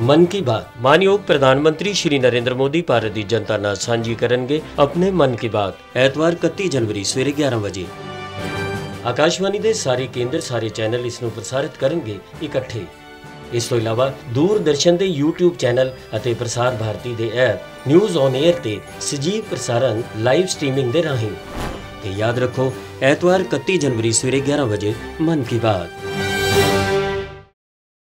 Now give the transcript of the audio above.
ਮਨ ਕੀ ਬਾਤ। ਮਾਨਯੋਗ ਪ੍ਰਧਾਨ ਮੰਤਰੀ ਸ਼੍ਰੀ ਨਰਿੰਦਰ ਮੋਦੀ ਭਾਰਤ ਦੀ ਜਨਤਾ ਨਾਲ ਸਾਂਝੀ ਕਰਨਗੇ ਆਪਣੇ ਮਨ ਕੀ ਬਾਤ। ਐਤਵਾਰ 31 ਜਨਵਰੀ ਸਵੇਰੇ 11 ਵਜੇ। ਆਕਾਸ਼ਵਾਣੀ ਦੇ ਸਾਰੇ ਕੇਂਦਰ, ਸਾਰੇ ਚੈਨਲ ਇਸ ਨੂੰ ਪ੍ਰਸਾਰਿਤ ਕਰਨਗੇ ਇਕੱਠੇ। ਇਸ ਤੋਂ ਇਲਾਵਾ ਦੂਰਦਰਸ਼ਨ ਦੇ YouTube ਚੈਨਲ ਅਤੇ ਪ੍ਰਸਾਰ ਭਾਰਤੀ ਦੇ ਐਪ ਨਿਊਜ਼ ਔਨ 에ਅਰ ਤੇ ਸਜੀਵ ਪ੍ਰਸਾਰਣ ਲਾਈਵ ਸਟ੍ਰੀਮਿੰਗ ਦੇ ਰਾਹੀਂ। ਤੇ ਯਾਦ ਰੱਖੋ, ਐਤਵਾਰ 31 ਜਨਵਰੀ ਸਵੇਰੇ 11 ਵਜੇ ਮਨ ਕੀ ਬਾਤ।